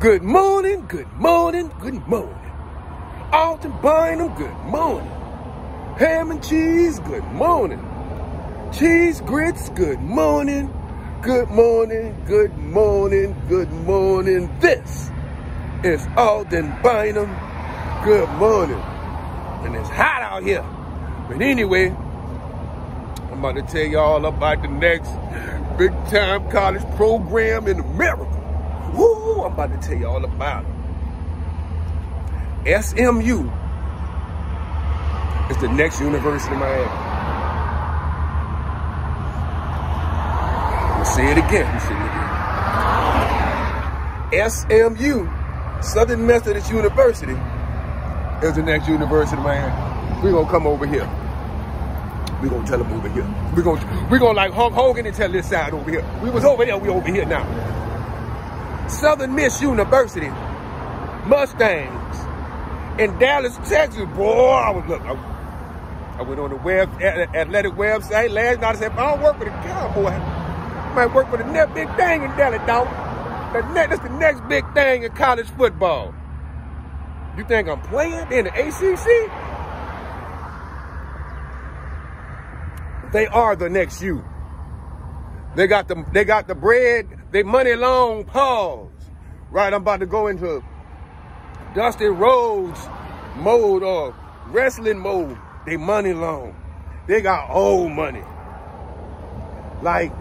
Good morning, good morning, good morning. Alden Bynum, good morning. Ham and cheese, good morning. Cheese grits, good morning. Good morning, good morning, good morning. This is Alden Bynum. Good morning. And it's hot out here. But anyway, I'm about to tell y'all about the next big time college program in America. Woo! I'm about to tell you all about it. SMU is the next University of Miami. Say it again. Say it again. SMU, Southern Methodist University, is the next University of Miami. We're gonna come over here. We're gonna tell them over here. We're gonna we're gonna like Hulk Hogan and tell this side over here. We was over there, we over here now. Southern Miss University, Mustangs, in Dallas, Texas. Boy, I was look. I, went on the web athletic website last night. I said, I don't work for the Cowboy. I might work for the next big thing in Dallas, dog. That's the next big thing in college football. You think I'm playing in the ACC? They are the next you. They got the they got the bread, they money long pause. Right, I'm about to go into Dusty Rhodes mode or wrestling mode. They money long. They got old money. Like,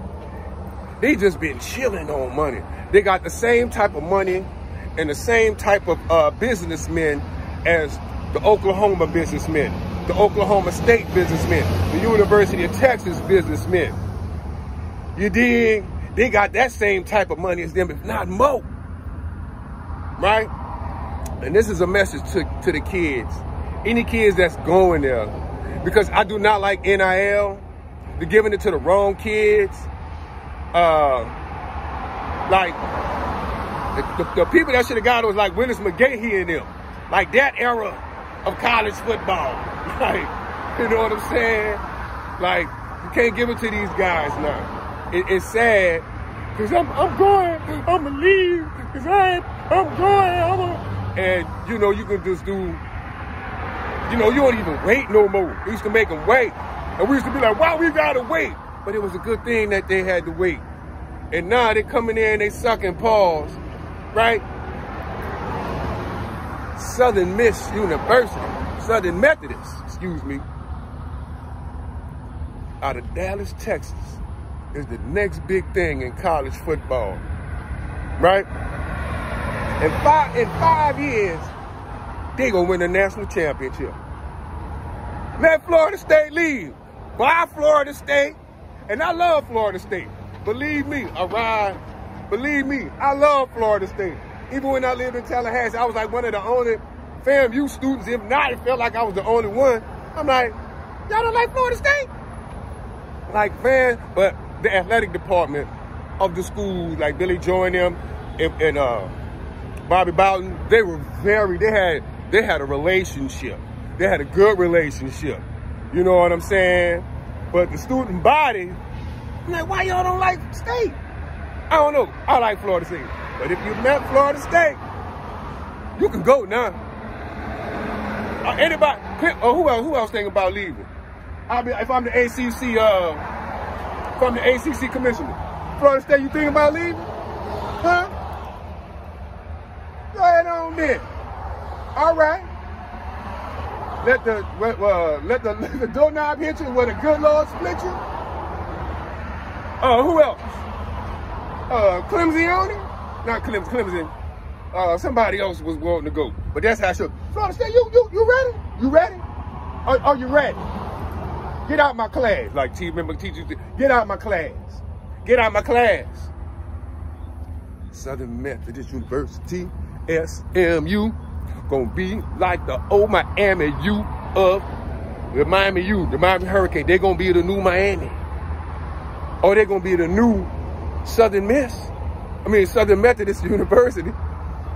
they just been chilling on money. They got the same type of money and the same type of uh, businessmen as the Oklahoma businessmen, the Oklahoma State businessmen, the University of Texas businessmen. You dig? They got that same type of money as them, if not more. Right? And this is a message to, to the kids. Any kids that's going there. Because I do not like NIL. They're giving it to the wrong kids. Uh, like, the, the, the people that should have got it was like Willis McGahee and them. Like that era of college football. Like, you know what I'm saying? Like, you can't give it to these guys now. It, it's sad. Cause I'm, I'm going, I'm gonna leave. Cause I, I'm going, I'm a, and you know, you can just do, you know, you don't even wait no more. We used to make them wait. And we used to be like, why we gotta wait? But it was a good thing that they had to wait. And now they coming in and they sucking paws, right? Southern Miss University, Southern Methodist, excuse me, out of Dallas, Texas, is the next big thing in college football, right? In five, in five years, they gonna win the national championship. Let Florida State leave. Buy Florida State. And I love Florida State. Believe me, I ride. Believe me, I love Florida State. Even when I lived in Tallahassee, I was like one of the only FAMU students. If not, it felt like I was the only one. I'm like, y'all don't like Florida State? Like, man, but the athletic department of the school, like Billy Joe and them, and, and uh, Bobby Bowden, they were very, they had, they had a relationship. They had a good relationship. You know what I'm saying? But the student body, I'm like, why y'all don't like state? I don't know. I like Florida State. But if you met Florida State, you can go now. Uh, anybody, oh, who else, who else thinking about leaving? I'll be, if I'm the ACC, uh, I'm the ACC commissioner, Florida State, you thinking about leaving? Huh? Go ahead on then. All right. Let the uh, let the the doorknob hit you where the good Lord split you. Uh, who else? Uh, Clemson, not Clemson, Clemson. Uh, somebody else was wanting to go, but that's how I should. Florida State, you you you ready? You ready? Are, are you ready? Get out my class, like T. Remember teachers. Get out my class. Get out my class. Southern Methodist University, SMU gonna be like the old Miami U of the Miami U, the Miami Hurricane. They're gonna be the new Miami. Or they're gonna be the new Southern Miss. I mean Southern Methodist University.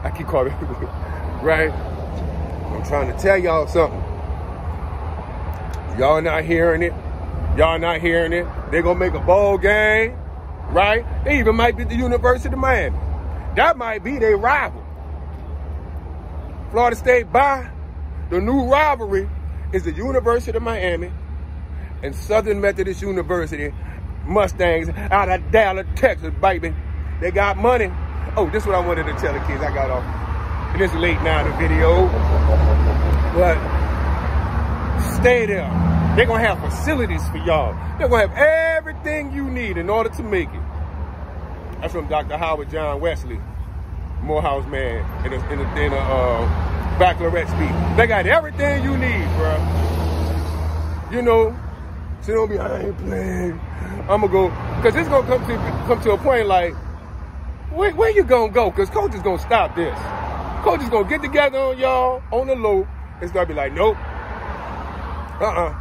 I keep calling it right. I'm trying to tell y'all something. Y'all not hearing it. Y'all not hearing it. They're gonna make a bowl game, right? They even might be the University of Miami. That might be their rival. Florida State by The new rivalry is the University of Miami and Southern Methodist University Mustangs out of Dallas, Texas, baby. They got money. Oh, this is what I wanted to tell the kids. I got off. And it's late now, in the video. But stay there. They're going to have facilities for y'all. They're going to have everything you need in order to make it. That's from Dr. Howard John Wesley, Morehouse man, in a, in a, in a uh, baccalaureate speech. They got everything you need, bro. You know, so don't be, I ain't playing. I'm gonna go, cause it's gonna come to come to a point like, where, where you gonna go? Cause coach is gonna stop this. Coach is gonna get together on y'all on the low. It's gonna be like, nope, uh-uh,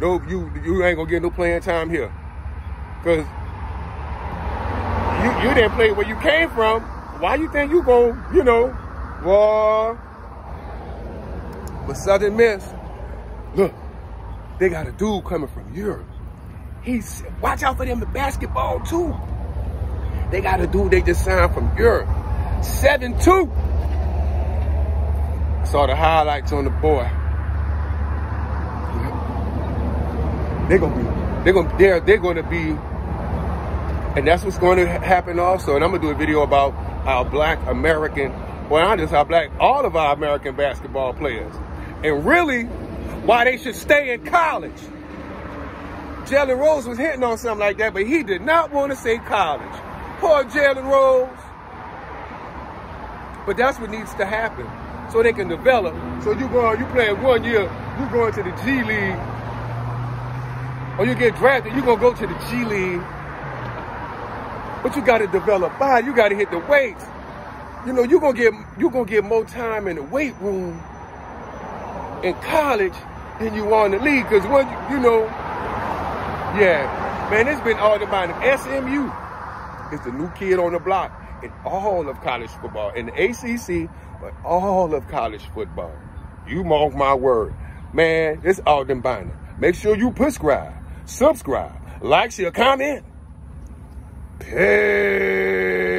nope, you you ain't gonna get no playing time here, cause you you didn't play where you came from. Why you think you gonna, you know, well, but Southern Miss, look, they got a dude coming from Europe. He's watch out for them in basketball too. They got a dude they just signed from Europe. 7-2. Saw the highlights on the boy. They're gonna be, they're gonna, they're, they're gonna be, and that's what's going to happen also. And I'm gonna do a video about our black American, well, not just our black, all of our American basketball players. And really, why they should stay in college. Jalen Rose was hitting on something like that, but he did not want to say college. Poor Jalen Rose. But that's what needs to happen so they can develop. So you go, you play one year, you going to the G League, or you get drafted, you're gonna go to the G League. But you gotta develop by, you gotta hit the weights. You know, you're gonna get you gonna get more time in the weight room in college than you are in the league. Because when you know, yeah, man, it's been all about SMU. is the new kid on the block in all of college football, in the ACC, but all of college football. You mark my word. Man, it's Alden Bynum. Make sure you subscribe, subscribe, like, share, comment. Peace.